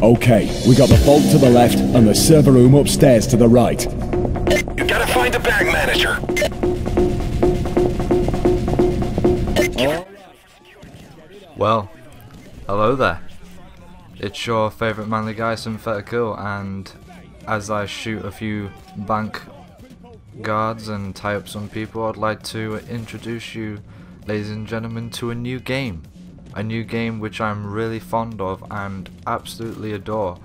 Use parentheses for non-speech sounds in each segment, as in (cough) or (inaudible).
Okay, we got the vault to the left and the server room upstairs to the right. You gotta find the bank manager. Well, hello there. It's your favourite manly guy, SyntheticKill, and as I shoot a few bank guards and tie up some people, I'd like to introduce you, ladies and gentlemen, to a new game. A new game which I'm really fond of and absolutely adore.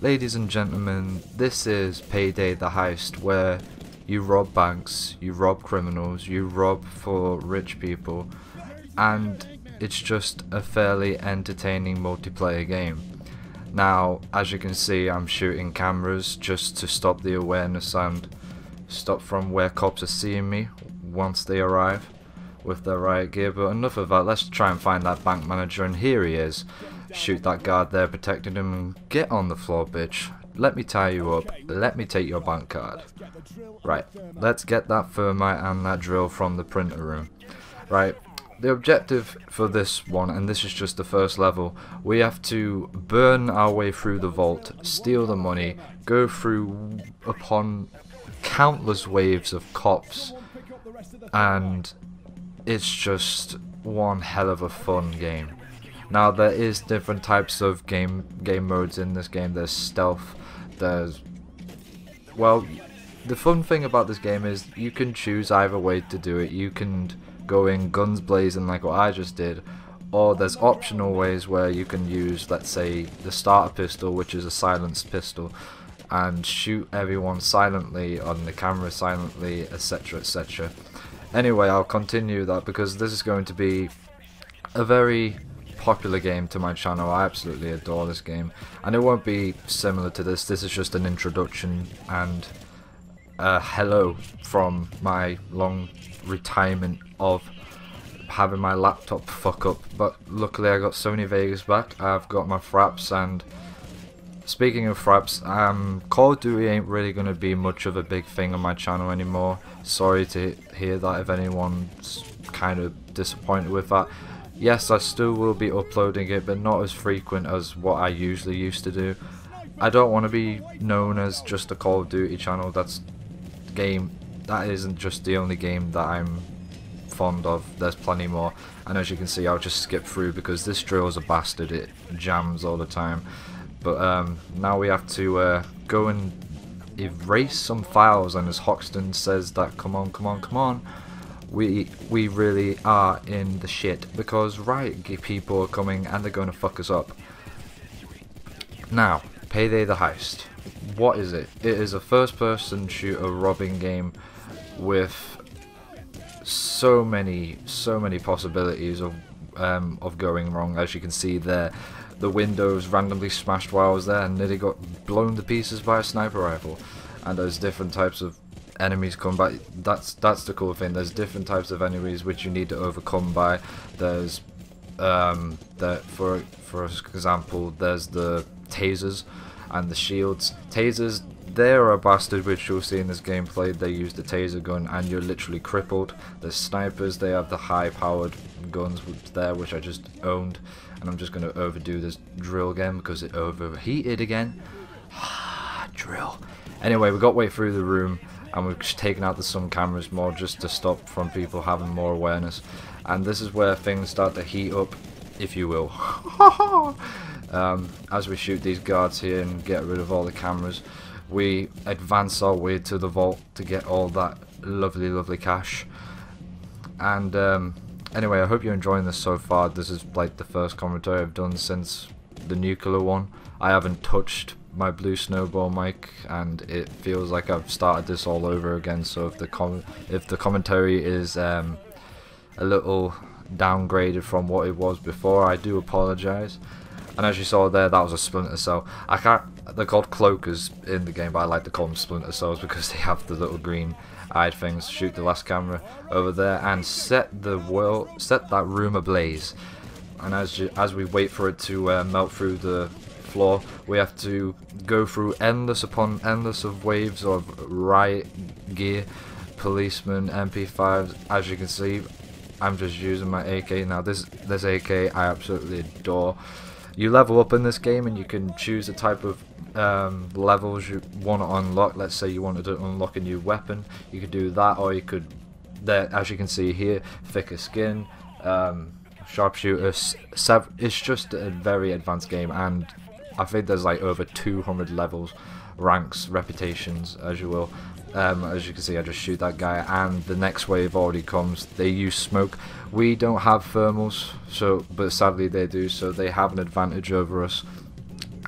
Ladies and gentlemen, this is Payday the Heist, where you rob banks, you rob criminals, you rob for rich people, and it's just a fairly entertaining multiplayer game. Now, as you can see, I'm shooting cameras just to stop the awareness and stop from where cops are seeing me once they arrive with their riot gear. But enough of that, let's try and find that bank manager, and here he is. Shoot that guard there protecting him and get on the floor, bitch. Let me tie you up. Let me take your bank card. Right, let's get that thermite and that drill from the printer room. Right, the objective for this one, and this is just the first level, we have to burn our way through the vault, steal the money, go through upon countless waves of cops, and it's just one hell of a fun game. Now there is different types of game game modes in this game. There's stealth, there's well, the fun thing about this game is you can choose either way to do it. You can go in guns blazing like what I just did, or there's optional ways where you can use, let's say, the starter pistol, which is a silenced pistol, and shoot everyone silently on the camera silently, etc. etc. Anyway, I'll continue that because this is going to be a very popular game to my channel. I absolutely adore this game, and it won't be similar to this. This is just an introduction and a hello from my long retirement of having my laptop fuck up. But luckily, I got Sony Vegas back. I've got my fraps and. Speaking of fraps, um, Call of Duty ain't really going to be much of a big thing on my channel anymore. Sorry to hear that if anyone's kind of disappointed with that. Yes, I still will be uploading it, but not as frequent as what I usually used to do. I don't want to be known as just a Call of Duty channel. That's game. That isn't just the only game that I'm fond of. There's plenty more. And as you can see, I'll just skip through because this drill is a bastard. It jams all the time. But um, now we have to uh, go and erase some files, and as Hoxton says that, come on, come on, come on, we we really are in the shit because riot people are coming and they're going to fuck us up. Now, Payday the Heist. What is it? It is a first-person shooter robbing game with so many, so many possibilities of um, of going wrong. As you can see there, the windows randomly smashed while I was there and nearly got blown to pieces by a sniper rifle. And there's different types of enemies come by. That's that's the cool thing. There's different types of enemies which you need to overcome by. There's um, the, for for example, there's the tasers and the shields. Tasers, they're a bastard which you'll see in this gameplay. They use the taser gun and you're literally crippled. The snipers, they have the high powered guns there which I just owned. And I'm just going to overdo this drill again because it overheated again. drill. Anyway, we got way through the room and we've taken out the sun cameras more just to stop from people having more awareness. And this is where things start to heat up, if you will. (laughs) um, as we shoot these guards here and get rid of all the cameras, we advance our way to the vault to get all that lovely, lovely cash. And um, anyway, I hope you're enjoying this so far. This is like the first commentary I've done since the nuclear one. I haven't touched my blue snowball mic and it feels like I've started this all over again so if the com if the commentary is um, a little downgraded from what it was before I do apologize and as you saw there that was a splinter cell I can't they're called cloakers in the game but I like to call them splinter cells because they have the little green eyed things shoot the last camera over there and set the world set that room ablaze and as you, as we wait for it to uh, melt through the floor we have to go through endless upon endless of waves of riot gear policemen mp5s as you can see I'm just using my AK now. This this AK I absolutely adore. You level up in this game and you can choose the type of um, levels you want to unlock. Let's say you wanted to unlock a new weapon, you could do that, or you could, there, as you can see here, thicker skin, um, sharpshooter. It's just a very advanced game, and I think there's like over 200 levels, ranks, reputations, as you will. Um, as you can see, I just shoot that guy, and the next wave already comes. They use smoke. We don't have thermals, so but sadly they do, so they have an advantage over us.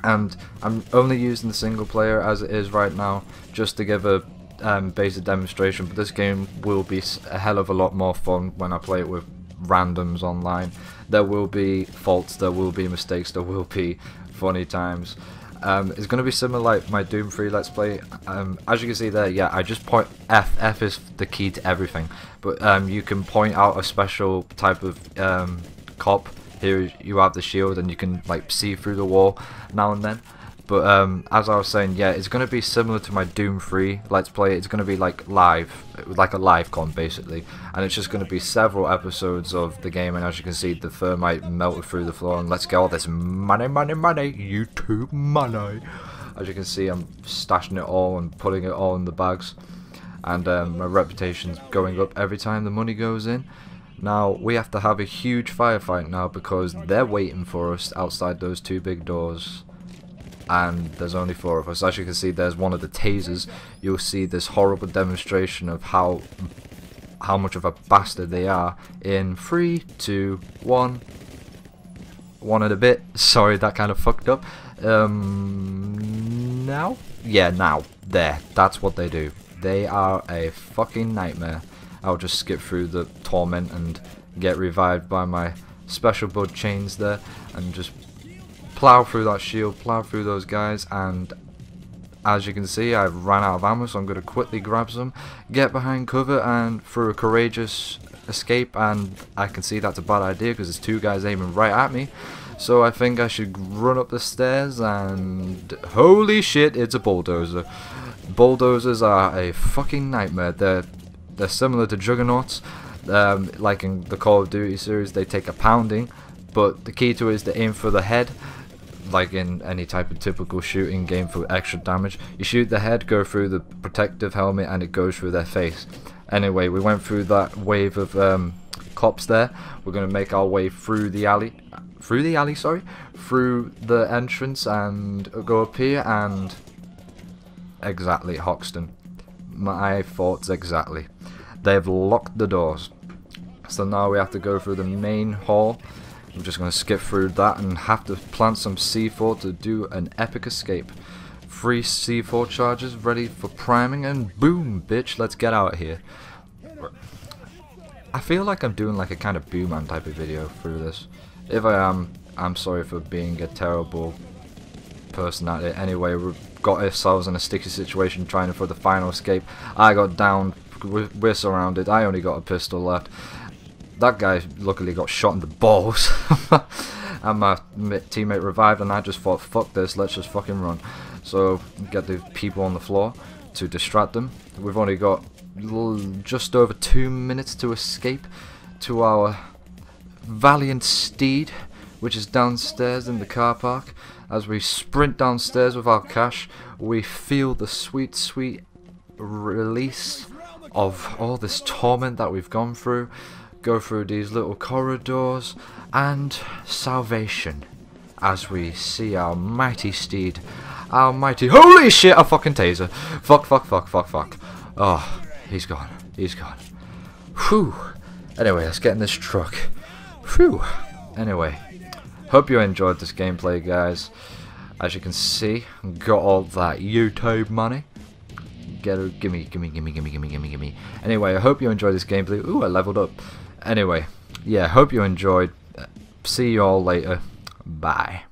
And I'm only using the single player as it is right now, just to give a um, basic demonstration. But this game will be a hell of a lot more fun when I play it with randoms online. There will be faults, there will be mistakes, there will be funny times. Um, it's going to be similar like my Doom 3 Let's Play. Um, as you can see there, yeah, I just point F. F is the key to everything. But um, you can point out a special type of um, cop. Here you have the shield and you can like see through the wall now and then. But um, as I was saying, yeah, it's going to be similar to my Doom 3 Let's Play. It's going to be like live, like a live con basically. And it's just going to be several episodes of the game. And as you can see, the thermite melted through the floor. And let's get all this money, money, money, YouTube money. As you can see, I'm stashing it all and putting it all in the bags. And um, my reputation's going up every time the money goes in. Now, we have to have a huge firefight now because they're waiting for us outside those two big doors and there's only four of us. As you can see, there's one of the tasers. You'll see this horrible demonstration of how how much of a bastard they are in three, two, one, one and a bit. (laughs) Sorry, that kind of fucked up. Um, now, yeah, now there. That's what they do. They are a fucking nightmare. I'll just skip through the torment and get revived by my special bud Chains there and just plow through that shield, plow through those guys, and as you can see, I've ran out of ammo, so I'm going to quickly grab some, get behind cover, and through a courageous escape, and I can see that's a bad idea because there's two guys aiming right at me. So I think I should run up the stairs, and holy shit, it's a bulldozer. Bulldozers are a fucking nightmare. They're they're similar to juggernauts. Um, like in the Call of Duty series, they take a pounding, but the key to it is to aim for the head like in any type of typical shooting game for extra damage. You shoot the head, go through the protective helmet, and it goes through their face. Anyway, we went through that wave of um, cops there. We're going to make our way through the alley. Through the alley, sorry. Through the entrance and go up here and... Exactly, Hoxton. My thoughts exactly. They've locked the doors. So now we have to go through the main hall I'm just going to skip through that and have to plant some C4 to do an epic escape. Three C4 charges ready for priming and boom, bitch, let's get out of here. I feel like I'm doing like a kind of Booman type of video through this. If I am, I'm sorry for being a terrible person at it. Anyway, we've got ourselves in a sticky situation trying for the final escape. I got down, we're surrounded, I only got a pistol left that guy luckily got shot in the balls. (laughs) and my teammate revived and I just thought, fuck this, let's just fucking run. So, get the people on the floor to distract them. We've only got just over two minutes to escape to our valiant steed, which is downstairs in the car park. As we sprint downstairs with our cash, we feel the sweet, sweet release of all this torment that we've gone through go through these little corridors and salvation as we see our mighty steed, our mighty holy shit, a fucking taser. Fuck, fuck, fuck, fuck, fuck. Oh, he's gone. He's gone. Whew. Anyway, let's get in this truck. Whew. Anyway, hope you enjoyed this gameplay, guys. As you can see, got all that YouTube money. Get it, gimme, gimme, gimme, gimme, gimme, gimme, gimme. Anyway, I hope you enjoyed this gameplay. Ooh, I leveled up. Anyway, yeah, hope you enjoyed. See you all later. Bye.